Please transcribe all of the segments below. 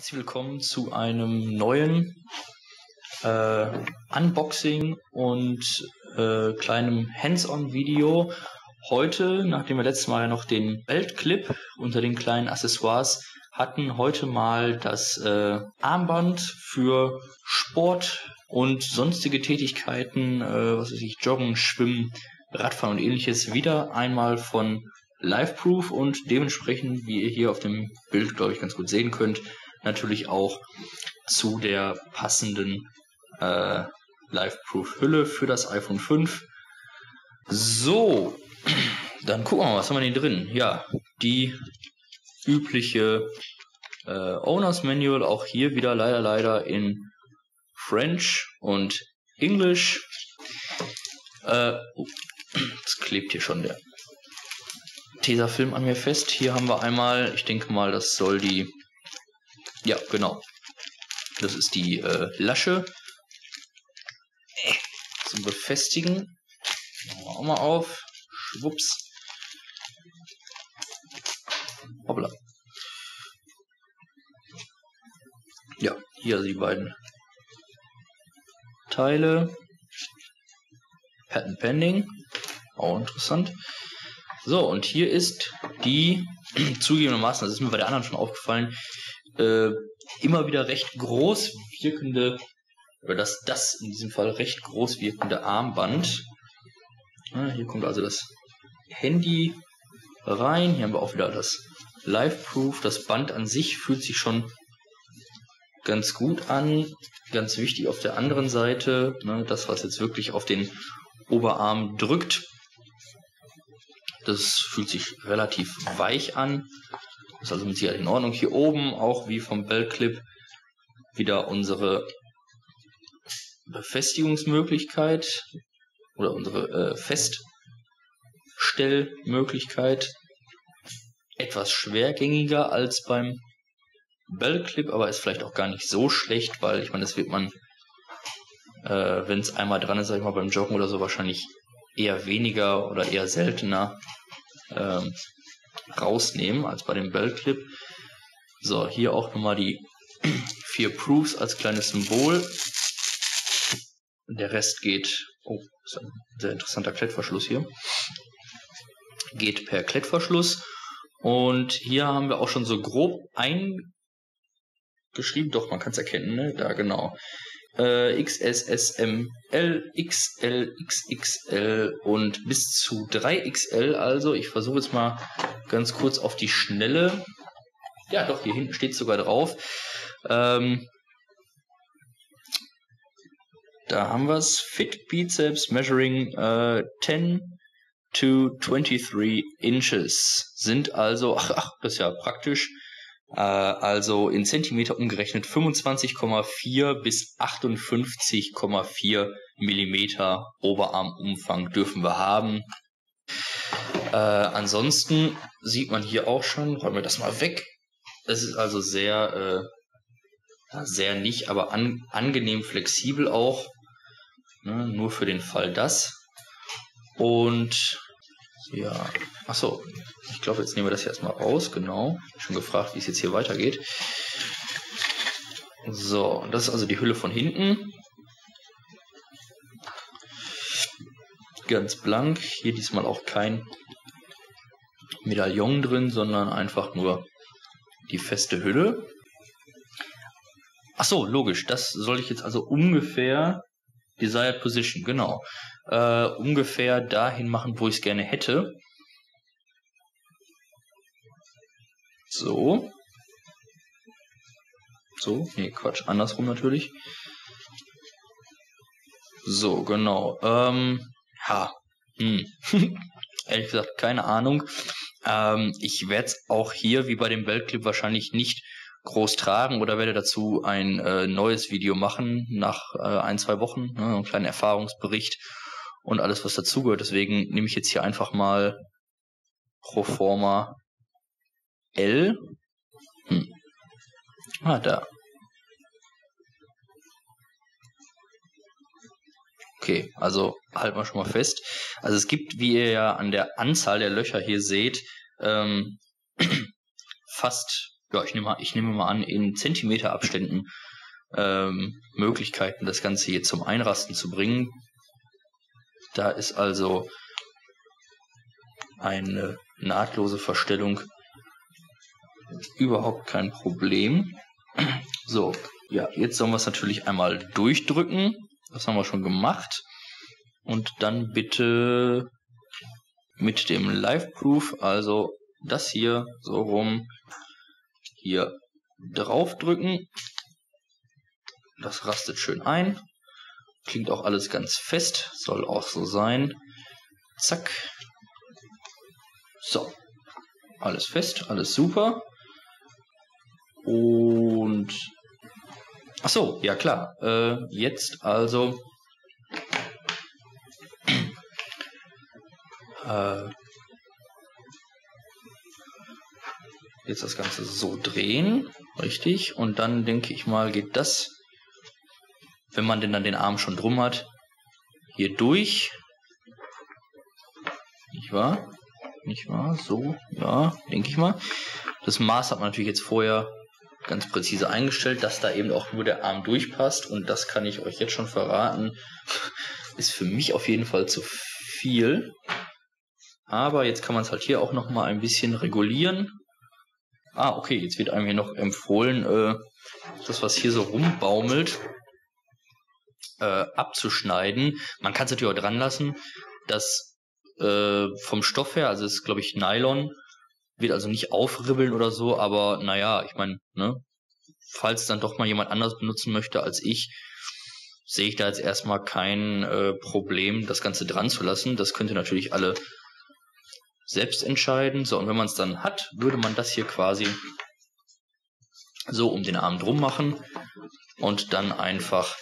herzlich willkommen zu einem neuen äh, Unboxing und äh, kleinem Hands-on-Video. Heute, nachdem wir letztes Mal noch den Weltclip unter den kleinen Accessoires hatten, heute mal das äh, Armband für Sport und sonstige Tätigkeiten, äh, was weiß ich, Joggen, Schwimmen, Radfahren und ähnliches, wieder einmal von Liveproof und dementsprechend, wie ihr hier auf dem Bild, glaube ich, ganz gut sehen könnt, natürlich auch zu der passenden äh, Liveproof-Hülle für das iPhone 5. So, dann gucken wir mal, was haben wir denn drin? Ja, die übliche äh, Owners Manual, auch hier wieder leider leider in French und English. Äh, oh, klebt hier schon der Tesafilm an mir fest. Hier haben wir einmal, ich denke mal, das soll die ja, genau. Das ist die äh, Lasche zum Befestigen. Machen wir auch mal auf. Schwupps. Hoppla. Ja, hier die beiden Teile. Patent Pending. Auch interessant. So, und hier ist die zugegebenermaßen, das ist mir bei der anderen schon aufgefallen, äh, immer wieder recht groß wirkende, oder das, das in diesem Fall recht groß wirkende Armband. Ja, hier kommt also das Handy rein. Hier haben wir auch wieder das Live-Proof. Das Band an sich fühlt sich schon ganz gut an. Ganz wichtig auf der anderen Seite, ne, das was jetzt wirklich auf den Oberarm drückt, das fühlt sich relativ weich an. Ist also mit Sicherheit in Ordnung. Hier oben, auch wie vom Bellclip, wieder unsere Befestigungsmöglichkeit oder unsere äh, Feststellmöglichkeit. Etwas schwergängiger als beim Bellclip, aber ist vielleicht auch gar nicht so schlecht, weil ich meine, das wird man, äh, wenn es einmal dran ist, sag ich mal, beim Joggen oder so wahrscheinlich eher weniger oder eher seltener ähm, rausnehmen als bei dem Bellclip. So, hier auch nochmal die vier Proofs als kleines Symbol. Der Rest geht, oh, ist ein sehr interessanter Klettverschluss hier. Geht per Klettverschluss. Und hier haben wir auch schon so grob eingeschrieben, doch, man kann es erkennen, ne? Da genau äh, XSSML, XL, XXL und bis zu 3XL. Also ich versuche jetzt mal ganz kurz auf die Schnelle. Ja, doch, hier hinten steht sogar drauf. Ähm, da haben wir es. Fit Biceps Measuring äh, 10 to 23 Inches. Sind also, ach, ach, das ist ja praktisch äh, also in Zentimeter umgerechnet 25,4 bis 58,4 Millimeter Oberarmumfang dürfen wir haben. Äh, ansonsten sieht man hier auch schon, räumen wir das mal weg. Es ist also sehr, äh, sehr nicht, aber an, angenehm flexibel auch. Ne, nur für den Fall das. Und ja, achso, ich glaube, jetzt nehmen wir das hier erstmal raus, genau. Schon gefragt, wie es jetzt hier weitergeht. So, das ist also die Hülle von hinten. Ganz blank. Hier diesmal auch kein Medaillon drin, sondern einfach nur die feste Hülle. Achso, logisch. Das soll ich jetzt also ungefähr Desired Position, genau. Äh, ungefähr dahin machen, wo ich es gerne hätte. So. So, nee, Quatsch, andersrum natürlich. So, genau. Ähm, ja, hm. Ehrlich gesagt, keine Ahnung. Ähm, ich werde es auch hier, wie bei dem Weltclip, wahrscheinlich nicht groß tragen oder werde dazu ein äh, neues Video machen nach äh, ein, zwei Wochen, ne, einen kleinen Erfahrungsbericht und alles, was dazugehört. Deswegen nehme ich jetzt hier einfach mal pro forma L. Hm. Ah, da. Okay, also halten wir schon mal fest. Also es gibt, wie ihr ja an der Anzahl der Löcher hier seht, ähm, fast ja, ich nehme mal, ich nehme mal an, in Zentimeterabständen ähm, Möglichkeiten, das Ganze hier zum Einrasten zu bringen. Da ist also eine nahtlose Verstellung überhaupt kein Problem. So, ja, jetzt sollen wir es natürlich einmal durchdrücken. Das haben wir schon gemacht. Und dann bitte mit dem Live-Proof, also das hier so rum, hier draufdrücken. Das rastet schön ein. Klingt auch alles ganz fest, soll auch so sein. Zack. So. Alles fest, alles super. Und ach so, ja klar. Äh, jetzt also äh, jetzt das Ganze so drehen, richtig? Und dann denke ich mal, geht das, wenn man denn dann den Arm schon drum hat, hier durch. Nicht wahr? Nicht wahr? So, ja, denke ich mal. Das Maß hat man natürlich jetzt vorher ganz präzise eingestellt, dass da eben auch nur der Arm durchpasst. Und das kann ich euch jetzt schon verraten, ist für mich auf jeden Fall zu viel. Aber jetzt kann man es halt hier auch noch mal ein bisschen regulieren. Ah, okay, jetzt wird einem hier noch empfohlen, äh, das, was hier so rumbaumelt, äh, abzuschneiden. Man kann es natürlich auch dran lassen. Das äh, vom Stoff her, also ist glaube ich Nylon, wird also nicht aufribbeln oder so, aber naja, ich meine, ne, falls dann doch mal jemand anders benutzen möchte als ich, sehe ich da jetzt erstmal kein äh, Problem, das Ganze dran zu lassen. Das könnt ihr natürlich alle selbst entscheiden. So, und wenn man es dann hat, würde man das hier quasi so um den Arm drum machen und dann einfach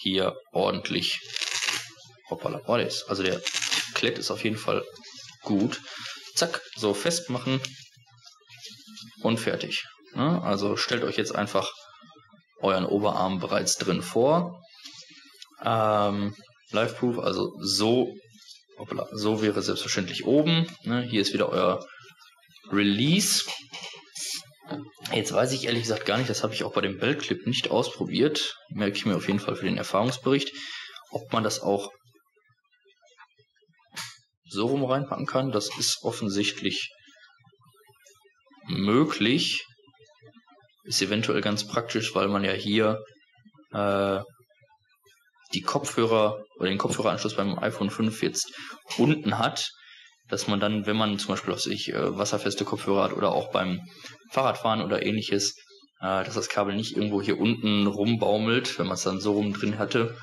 hier ordentlich hoppala, oh, also der Klett ist auf jeden Fall gut. Zack, so festmachen und fertig. Ne? Also stellt euch jetzt einfach euren Oberarm bereits drin vor. Ähm, Live Proof, also so Hoppla, so wäre selbstverständlich oben. Ne? Hier ist wieder euer Release. Jetzt weiß ich ehrlich gesagt gar nicht, das habe ich auch bei dem Bellclip nicht ausprobiert. Merke ich mir auf jeden Fall für den Erfahrungsbericht, ob man das auch so rum reinpacken kann. Das ist offensichtlich möglich. Ist eventuell ganz praktisch, weil man ja hier äh, die Kopfhörer oder den Kopfhöreranschluss beim iPhone 5 jetzt unten hat, dass man dann, wenn man zum Beispiel auf sich äh, wasserfeste Kopfhörer hat oder auch beim Fahrradfahren oder ähnliches, äh, dass das Kabel nicht irgendwo hier unten rumbaumelt, wenn man es dann so rum drin hatte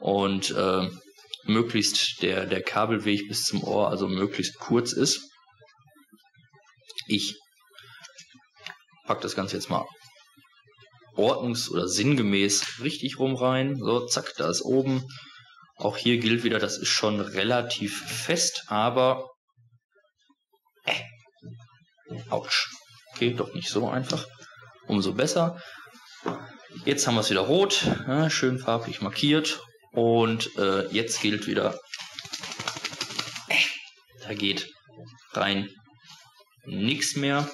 und äh, möglichst der, der Kabelweg bis zum Ohr also möglichst kurz ist. Ich pack das Ganze jetzt mal ordnungs- oder sinngemäß richtig rum rein. So, zack, da ist oben. Auch hier gilt wieder, das ist schon relativ fest, aber äh, ouch. Okay, doch nicht so einfach. Umso besser. Jetzt haben wir es wieder rot, ja, schön farbig markiert. Und äh, jetzt gilt wieder, äh, da geht rein nichts mehr.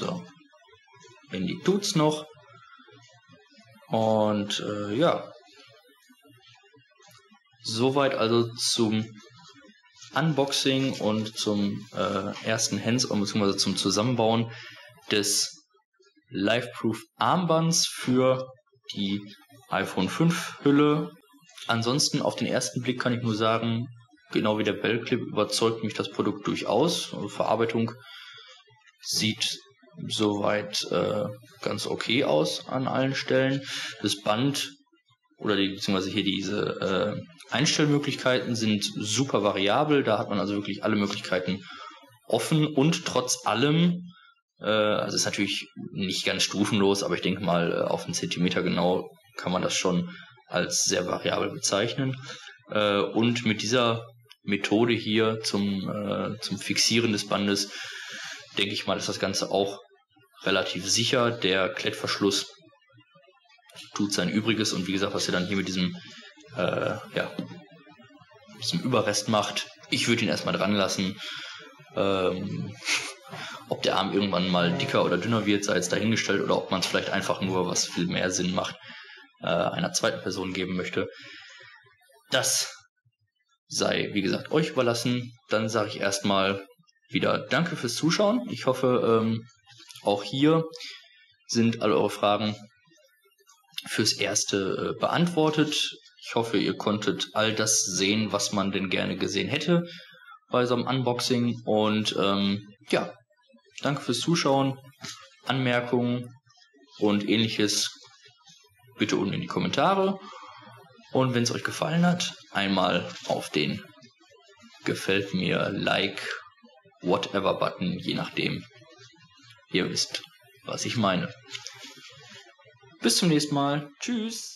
So. Handy tut's noch. Und äh, ja. Soweit also zum Unboxing und zum äh, ersten Hands-on bzw. zum Zusammenbauen des Live-Proof Armbands für die iPhone 5 Hülle. Ansonsten auf den ersten Blick kann ich nur sagen, genau wie der Bell Clip überzeugt mich das Produkt durchaus. Verarbeitung sieht soweit äh, ganz okay aus an allen Stellen. Das Band oder die, beziehungsweise hier diese äh, Einstellmöglichkeiten sind super variabel. Da hat man also wirklich alle Möglichkeiten offen und trotz allem, äh, also ist natürlich nicht ganz stufenlos, aber ich denke mal äh, auf einen Zentimeter genau kann man das schon als sehr variabel bezeichnen. Äh, und mit dieser Methode hier zum, äh, zum Fixieren des Bandes denke ich mal, ist das Ganze auch relativ sicher. Der Klettverschluss tut sein Übriges und wie gesagt, was ihr dann hier mit diesem, äh, ja, diesem Überrest macht, ich würde ihn erstmal dran lassen. Ähm, ob der Arm irgendwann mal dicker oder dünner wird, sei jetzt dahingestellt, oder ob man es vielleicht einfach nur, was viel mehr Sinn macht, äh, einer zweiten Person geben möchte. Das sei, wie gesagt, euch überlassen. Dann sage ich erstmal wieder Danke fürs Zuschauen. Ich hoffe, ähm, auch hier sind alle eure Fragen fürs Erste äh, beantwortet. Ich hoffe, ihr konntet all das sehen, was man denn gerne gesehen hätte bei so einem Unboxing. Und ähm, ja, danke fürs Zuschauen. Anmerkungen und ähnliches bitte unten in die Kommentare. Und wenn es euch gefallen hat, einmal auf den gefällt mir, Like, whatever Button, je nachdem. Ihr wisst, was ich meine. Bis zum nächsten Mal. Tschüss.